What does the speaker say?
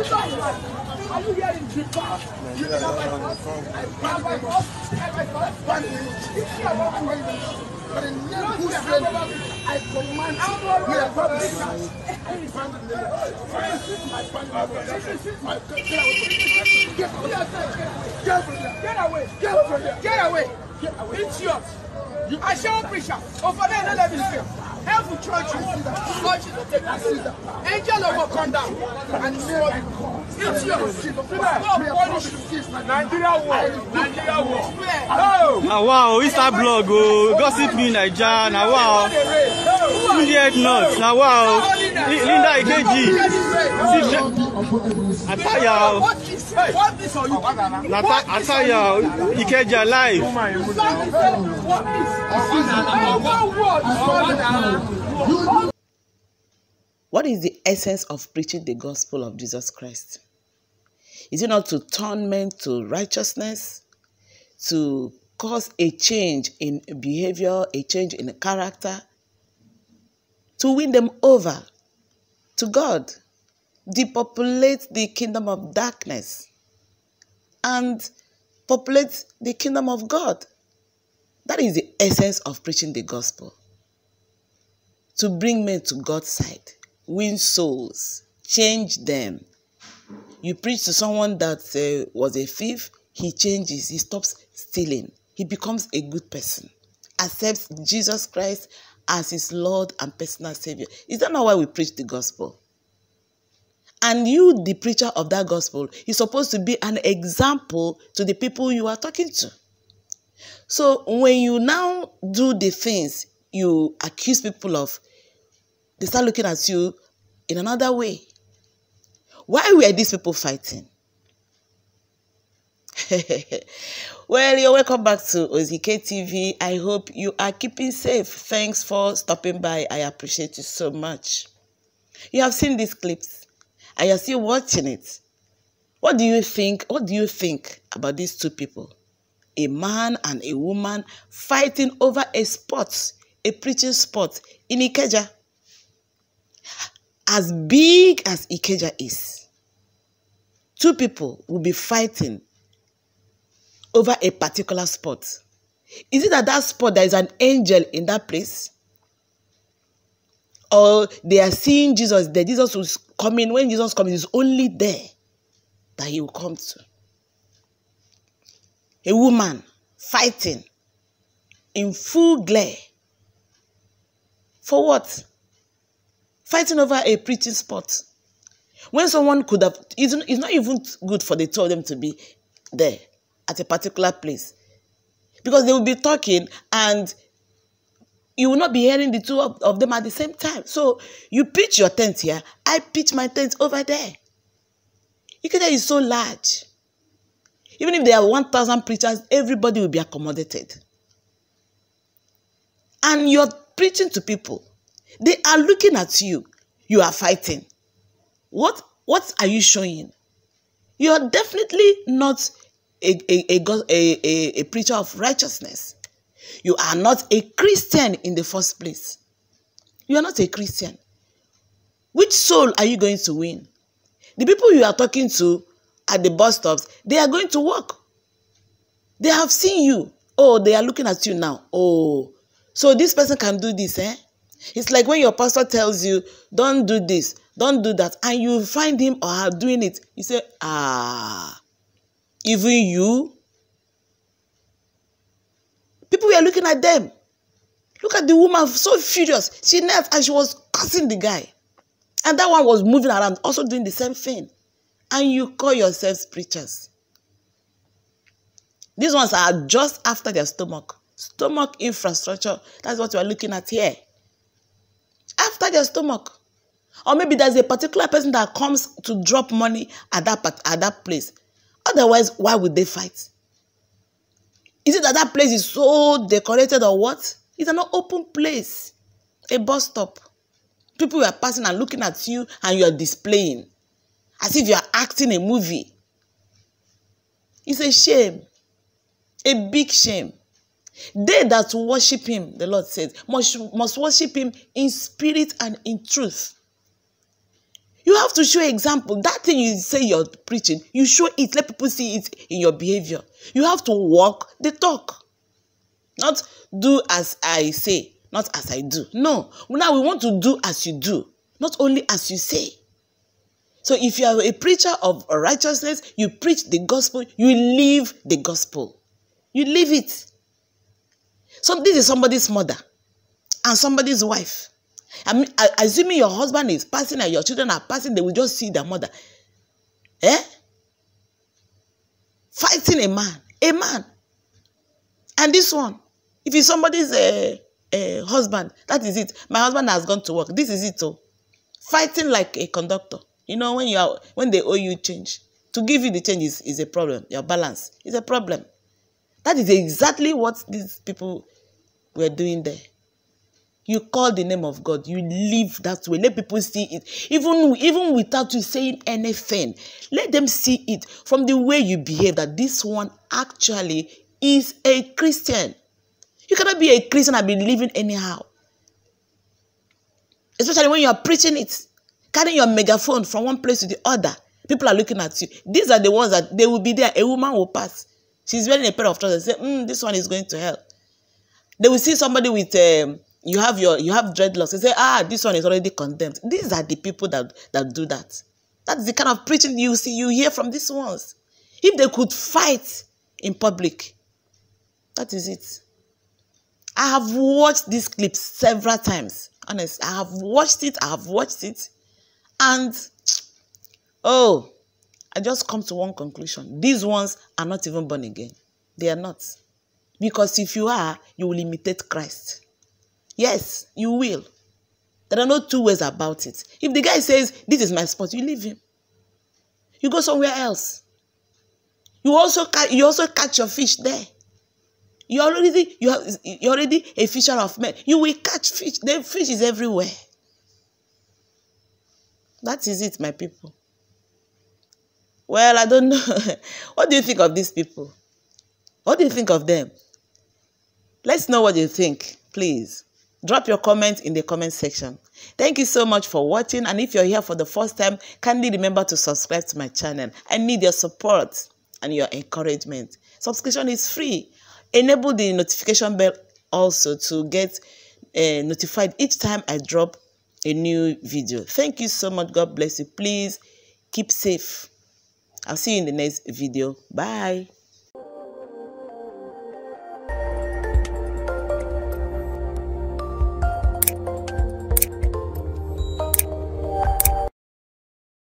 Are you hearing the past? You know my past? I ban my past. I ban you. If you are not going to but in the name of who sent me, I command you, we are public. Get away! Get away! Get away! Get away! It's yours. I shall preach over there. Let them speak. Help with churches. Churches will take us. Angel will come down and destroy you. It's yours. God punish you. Nigeria war. Nigeria war. Oh! na wow insta blog o gossip me naija na wow tunde head nut na wow Li- linda ikeji ataya o What is oh, what is or you na ta- ataya o ikeja live What is the essence of preaching the gospel of Jesus Christ? Is it not to turn men to righteousness, to cause a change in behavior, a change in character, to win them over to God, depopulate the kingdom of darkness, and populate the kingdom of God? That is the essence of preaching the gospel to bring men to God's side, win souls, change them. You preach to someone that uh, was a thief, he changes, he stops stealing, he becomes a good person, accepts Jesus Christ as his Lord and personal Savior. Is that not why we preach the gospel? And you, the preacher of that gospel, is supposed to be an example to the people you are talking to. So when you now do the things you accuse people of, they start looking at you in another way. Why were these people fighting? well, you're welcome back to OZK TV. I hope you are keeping safe. Thanks for stopping by. I appreciate you so much. You have seen these clips and you're still watching it. What do you think? What do you think about these two people? A man and a woman fighting over a spot, a preaching spot in Ikeja. As big as Ikeja is, two people will be fighting over a particular spot. Is it that that spot there is an angel in that place? Or they are seeing Jesus there. Jesus was coming. When Jesus comes, he's only there that he will come to. A woman fighting in full glare. For what? Fighting over a preaching spot. When someone could have, it's, it's not even good for the two of them to be there at a particular place. Because they will be talking and you will not be hearing the two of, of them at the same time. So you pitch your tent here, I pitch my tent over there. Ikeja is so large. Even if there are 1,000 preachers, everybody will be accommodated. And you're preaching to people. They are looking at you. You are fighting. What, what are you showing? You are definitely not a, a, a, a, a, a preacher of righteousness. You are not a Christian in the first place. You are not a Christian. Which soul are you going to win? The people you are talking to at the bus stops, they are going to work. They have seen you. Oh, they are looking at you now. Oh, so this person can do this, eh? It's like when your pastor tells you, don't do this, don't do that, and you find him or her doing it. You say, ah, even you? People were looking at them. Look at the woman, so furious. She knelt and she was cursing the guy. And that one was moving around, also doing the same thing. And you call yourselves preachers. These ones are just after their stomach. Stomach infrastructure. That's what we are looking at here. After their stomach. Or maybe there's a particular person that comes to drop money at that, at that place. Otherwise, why would they fight? Is it that that place is so decorated or what? It's an open place, a bus stop. People were passing and looking at you and you are displaying as if you are acting a movie. It's a shame, a big shame. They that worship him, the Lord says, must, must worship him in spirit and in truth. Have to show example. That thing you say you're preaching, you show it. Let people see it in your behavior. You have to walk the talk. Not do as I say, not as I do. No. Now we want to do as you do, not only as you say. So if you are a preacher of righteousness, you preach the gospel, you live the gospel. You live it. So this is somebody's mother and somebody's wife. I mean, assuming your husband is passing and your children are passing, they will just see their mother. Eh? Fighting a man. A man. And this one, if it's somebody's uh, uh, husband, that is it. My husband has gone to work. This is it. Oh. Fighting like a conductor. You know, when you are when they owe you change. To give you the change is, is a problem. Your balance is a problem. That is exactly what these people were doing there. You call the name of God. You live that way. Let people see it. Even, even without you saying anything. Let them see it from the way you behave that this one actually is a Christian. You cannot be a Christian and be living anyhow. Especially when you are preaching it. Carrying your megaphone from one place to the other. People are looking at you. These are the ones that they will be there. A woman will pass. She's wearing a pair of trousers. Say, mm, this one is going to hell. They will see somebody with um, you have your you have dreadlocks. They say, ah, this one is already condemned. These are the people that that do that. That's the kind of preaching you see you hear from these ones. If they could fight in public, that is it. I have watched this clip several times. Honest, I have watched it. I have watched it, and oh, I just come to one conclusion. These ones are not even born again. They are not. Because if you are, you will imitate Christ. Yes, you will. There are no two ways about it. If the guy says, this is my spot, you leave him. You go somewhere else. You also catch, you also catch your fish there. You already you have you're already a fisher of men. You will catch fish. The fish is everywhere. That is it, my people. Well, I don't know. what do you think of these people? What do you think of them? Let's know what you think, please. Drop your comment in the comment section. Thank you so much for watching. And if you're here for the first time, kindly remember to subscribe to my channel. I need your support and your encouragement. Subscription is free. Enable the notification bell also to get uh, notified each time I drop a new video. Thank you so much. God bless you. Please keep safe. I'll see you in the next video. Bye.